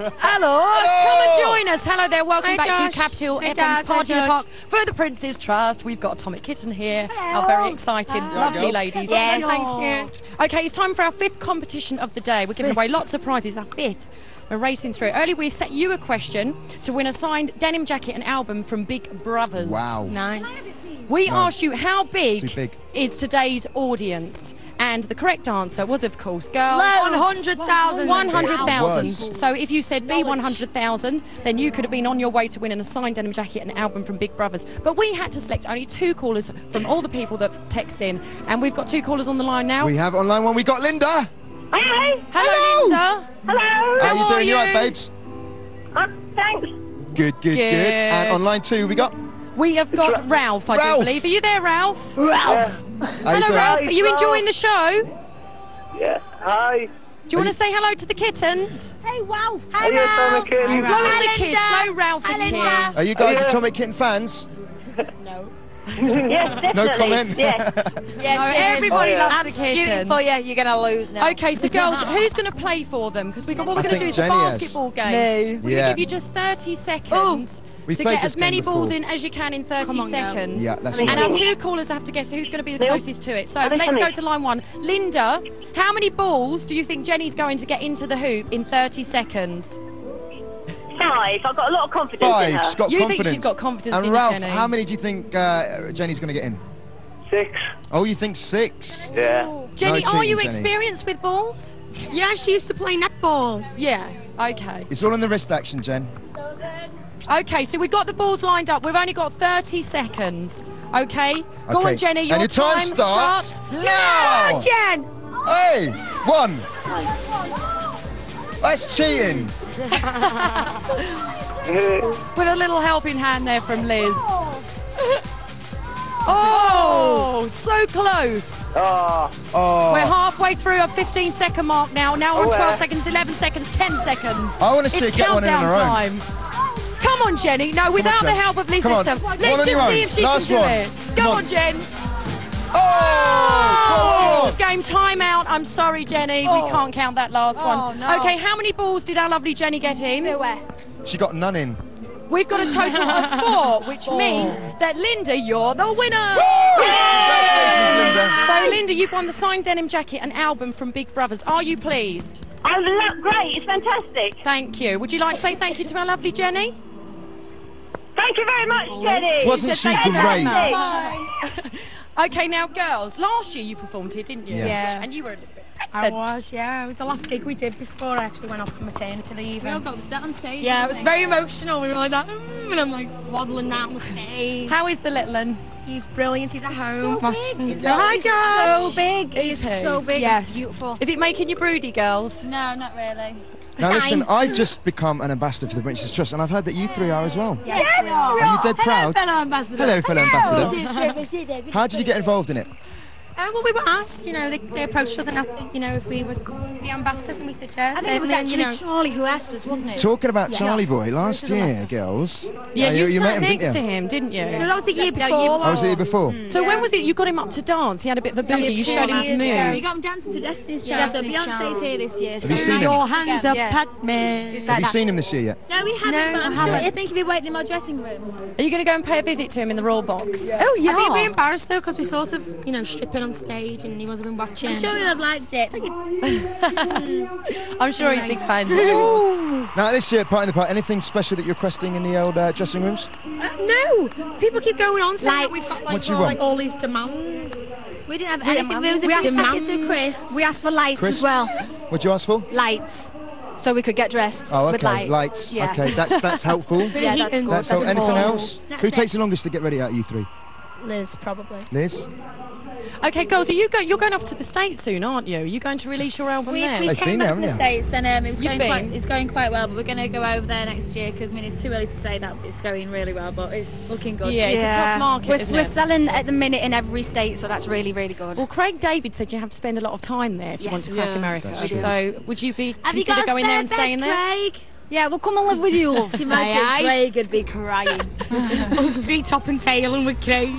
Hello. Come and join us. Hello there. Welcome Hi, back Josh. to Capital Hi, FM's Dad. Hi, Party in the Park for the Prince's Trust. We've got Atomic Kitten here. How very exciting. Lovely girls. ladies. Yes. Thank you. Okay, it's time for our fifth competition of the day. We're giving away lots of prizes. Our fifth. We're racing through. Earlier, we set you a question to win a signed denim jacket and album from Big Brovaz. Wow. Nice. We asked you how big, big. is today's audience? And the correct answer was, of course, girls. 100,000. 100,000. So if you said B 100,000, then you could have been on your way to winning a signed denim jacket and album from Big Brovaz. But we had to select only two callers from all the people that text in. And we've got two callers on the line now. We have online one. We got Linda. Hi. Hello, Hello. Linda. Hello. How you are doing? You you? right, babes? Uh, thanks. Good, good, good. And Good. online too, we got. We have got Ralph, I Ralph. do believe. Are you there, Ralph? Ralph! you Hello, doing? Ralph. Are you enjoying the show? Yeah. Hi. Do you want to say hello to the kittens? Hey, wow. Are you Atomic Kitten? Blow in the kiss. Blow Ralph a kiss. Are you guys Yeah. Atomic Kitten fans? No. Yes, definitely. No comment. Yes. Yeah, No, cheers. everybody Oh, yeah. loves I'm the kittens. for you. You're going to lose now. Okay, so girls, who's going to play for them? Because we got what we're I going to do is a Jenny has. basketball game. We're Yeah. going to give you just 30 seconds We've to get as many balls before. in as you can in 30 on, girl. seconds. Yeah, that's And right. our two callers have to guess who's going to be the closest to it. So let's go to line one. Linda, how many balls do you think Jenny's going to get into the hoop in 30 seconds? Five. I've got a lot of confidence in her. She's got You think she's got confidence and in Ralph, Jenny? how many do you think uh, Jenny's going to get in? Six. Oh, you think six? Yeah. Jenny, No are you Jenny. experienced with balls? Yeah, she used to play netball. Yeah. Okay. It's all in the wrist action, Jen. Okay, so we've got the balls lined up. We've only got 30 seconds. Okay? Go Okay. on, Jenny. Your, and your time, starts, now. Jen. Hey, one. That's cheating. With a little helping hand there from Liz. Oh, so close. Oh. Oh, We're halfway through a 15 second mark now. Now we're on Oh, 12 uh, seconds, 11 seconds, 10 seconds. I wanna see it's get one in on countdown her own. time. Come on, Jenny. No, without the help of Liz Come on. this time. Let's on just see if she Last can do one. it. Go on. on, Jen. oh, Oh, game timeout. I'm sorry, Jenny. Oh. We can't count that last Oh, one. no. Okay, how many balls did our lovely Jenny get in? Nowhere. She got none in. We've got a total of four, which means that Linda, you're the winner. Congratulations, Linda. So, Linda, you've won the signed denim jacket and album from Big Brovaz. Are you pleased? I'm lo- great. It's fantastic. Thank you. Would you like to say thank you to our lovely Jenny? Thank you very much, Jenny. Wasn't she Thank you very great? Okay, now, girls, last year you performed here, didn't you? Yes. Yeah. And you were a little bit. I was, yeah. It was the last gig we did before I actually went off for maternity leave. We all and- got set on stage. yeah, it was very emotional. We were like that, "Mm," and I'm like waddling down the stage. How is the little one? He's brilliant. He's at home so big. watching. He's Hi, He's guys. so big. He's he? so big. Yes. Beautiful. Is it making you broody, girls? No, not really. Now listen, I've just become an ambassador for the Prince's Trust, and I've heard that you three are as well. Yes, we are. Are you dead proud? Fellow ambassador. Hello, fellow ambassador. How did you get involved in it? Uh, well, we were asked, you know, they, they approached us and asked, you know, if we would be ambassadors, and we said yes. I think it was certainly, actually you know, Charlie who asked us, wasn't it? Talking about Charlie Boy last This year, lesson. girls. Yeah, Uh, you, met sat him, next didn't to him, didn't you? that was the year before. Oh, was the year before? So when was it you got him up to dance? He had a bit of a booty. You showed him years some ago. We got him dancing to Destiny's Yeah, Child. So Destiny's Beyonce's here this year. Have so you seen him? now- hands Yeah. up, Yeah. Pac-Man. Have you seen him this year yet? No, we haven't, No, but I'm sure. haven't. I think he'll be waiting in my dressing room. Are you going to go and pay a visit to him in the Raw box? Oh, yeah. I think we're embarrassed, though, because we sort of, you know, stripping on stage and he must have been watching. I'm sure he'll have liked it. I'm sure he's big fans. Now this year, part in the part, anything special that you're requesting in the old uh, dressing rooms? Uh, no! People keep going on saying that we've got, like, all, like, all these demands. We didn't have anything. There was a We asked packets for of crisps. We asked for lights Crisps? as well. What'd you ask for? Lights. So we could get dressed Oh, with okay. light. Lights. Yeah. Okay, that's that's helpful. Yeah, that's heating. cool. That's all. Anything else? That's Who it. takes the longest to get ready out of you three? Liz, probably. Liz? Okay, girls, are you go- you're going off to the States soon, aren't you? Are you going to release your album We, there? we They've came been back from the States and um, it was You've going quite, it's going quite well, but we're going to go over there next year because I mean it's too early to say that it's going really well, but it's looking good. Yeah, it's a tough market, We're, isn't we're it? selling at the minute in every state, so that's really, really good. Well, Craig David said you have to spend a lot of time there if you want to crack America. That's true. So, would you be Have you consider got a going there and spare bed, staying there? Craig? Yeah, we'll come and live with you, love. Imagine Craig would be crying. Us three top and tail and with Craig.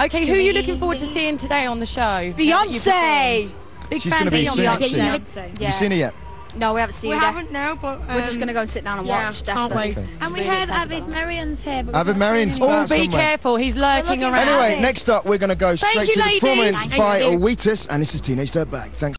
Okay, who are you looking forward to seeing today on the show? Beyonce! Big She's fans gonna of be soon, Beyonce. actually. Beyonce. Have you seen her yet? No, we haven't seen We you. haven't, no, but um, We're just going to go and sit down and yeah, watch. can't Definitely. wait. And we Really heard excited Avid about Merrion's here. But we've Avid not seen Merrion's him. back. Oh, be somewhere. careful. He's lurking around. Anyway, next up, we're going to go straight Thank to you, the ladies. performance Thank by you. And this is Teenage Dirtbag. Thanks.